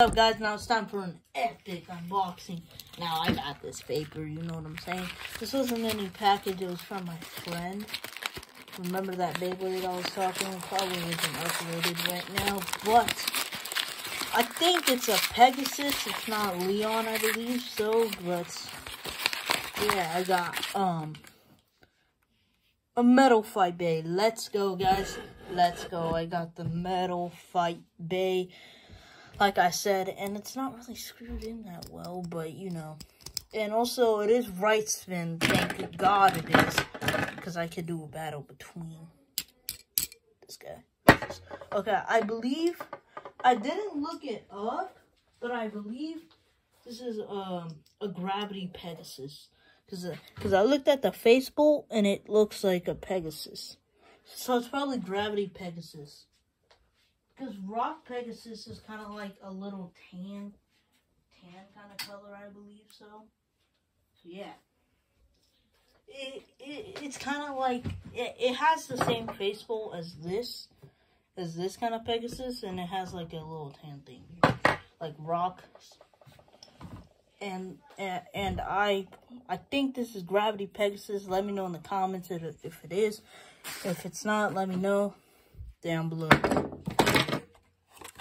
up guys now it's time for an epic unboxing. Now i got this paper you know what i'm saying? This wasn't any package it was from my friend. Remember that Beyblade I was talking probably isn't uploaded right now but i think it's a pegasus it's not Leone i believe so but yeah i got um a metal fight Bey. Let's go guys. Let's go. I got the metal fight Bey like I said, and it's not really screwed in that well, but you know. And also, it is right spin, thank God it is, because I could do a battle between this guy. Okay, I believe, I didn't look it up, but I believe this is um, a Gravity Pegasus. Because uh, I looked at the face bolt, and it looks like a Pegasus. So it's probably Gravity Pegasus. Because Rock Pegasus is kind of like a little tan, tan kind of color, I believe so. So yeah. It, it it's kind of like, it, it has the same face bolt as this, as this kind of Pegasus, and it has like a little tan thing like rock. And, and, and I, I think this is Gravity Pegasus. Let me know in the comments if, if it is. If it's not, let me know down below.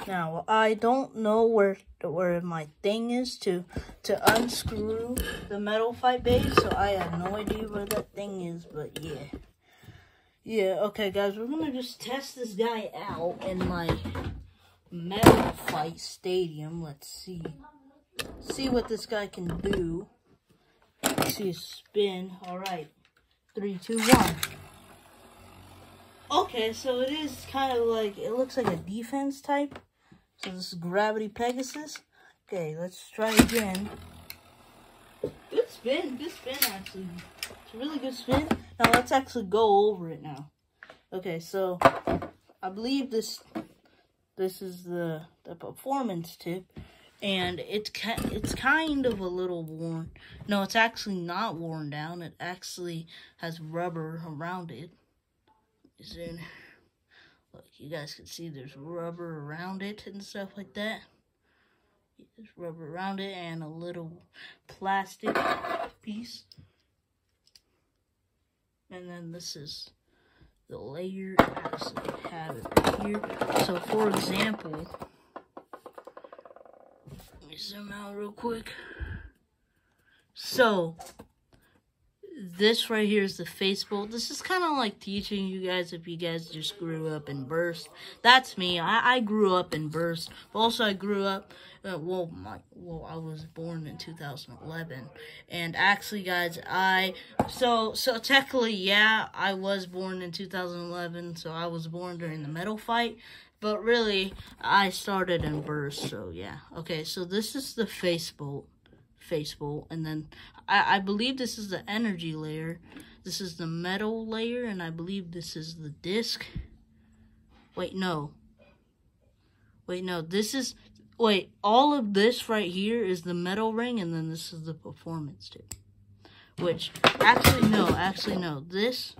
Now, I don't know where where my thing is to to unscrew the metal fight base, so I have no idea where that thing is, but yeah. Yeah, okay guys, we're gonna just test this guy out in my metal fight stadium. Let's see. See what this guy can do. Let's see a spin. Alright. Three, two, one. Okay, so it is kind of like, it looks like a defense type. So this is Gravity Pegasus. Okay, let's try again. Good spin, good spin actually. It's a really good spin. Now let's actually go over it now. Okay, so I believe this this is the the performance tip and it's it's kind of a little worn. No, it's actually not worn down. It actually has rubber around it. Is in Look, you guys can see there's rubber around it and stuff like that. There's rubber around it and a little plastic piece. And then this is the layer as have it here. So for example, let me zoom out real quick. So this right here is the face bolt. This is kind of like teaching you guys if you guys just grew up in burst. That's me. I, I grew up in burst. Also, I grew up, uh, well, my, well, I was born in 2011. And actually, guys, I, so, so technically, yeah, I was born in 2011. So I was born during the metal fight. But really, I started in burst. So yeah. Okay, so this is the face bolt face bolt. And then I, I believe this is the energy layer. This is the metal layer, and I believe this is the disc. Wait, no. Wait, no. This is... Wait, all of this right here is the metal ring, and then this is the performance tip. Which, actually, no. Actually, no. This,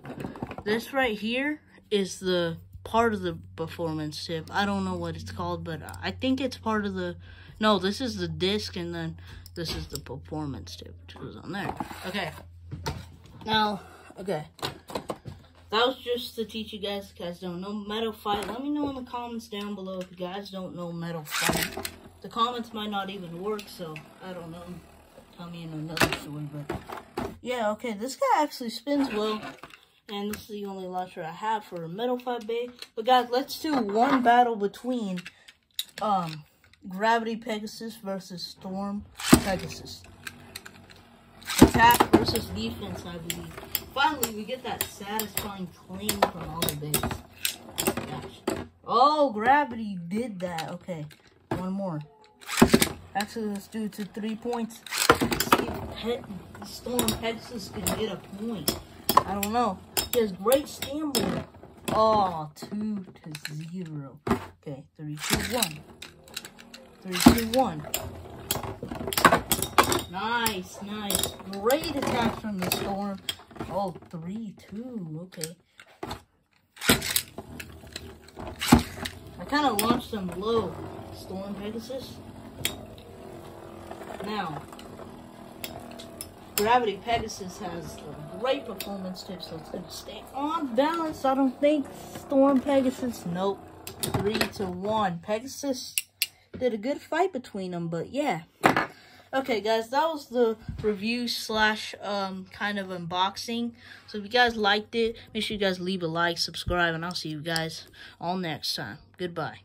this right here is the part of the performance tip. I don't know what it's called, but I think it's part of the... No, this is the disc, and then this is the performance tip, which goes on there. Okay. Now, okay. That was just to teach you guys, if you guys don't know metal fight. Let me know in the comments down below if you guys don't know metal fight. The comments might not even work, so I don't know. Tell me in another story, but yeah, okay. This guy actually spins well. And this is the only launcher I have for a metal fight Bey. But guys, let's do one battle between um Gravity Pegasus versus Storm Pegasus. Attack versus defense, I believe. Finally, we get that satisfying clean from all of this. Gosh. Oh, Gravity did that. Okay, one more. Actually, let's do it to three points. See if Storm Pegasus can get a point. I don't know. He has great stamina. Oh, two to zero. Okay, three, two, one. Three, two, one. Nice, nice. Great attack from the storm. Oh, three, two. Okay. I kind of launched them low. Storm Pegasus. Now, Gravity Pegasus has great performance tips, so it's going to stay on balance. I don't think Storm Pegasus, nope. Three to one. Pegasus did a good fight between them, but yeah. Okay, guys, that was the review slash um, kind of unboxing. So if you guys liked it, make sure you guys leave a like, subscribe, and I'll see you guys all next time. Goodbye.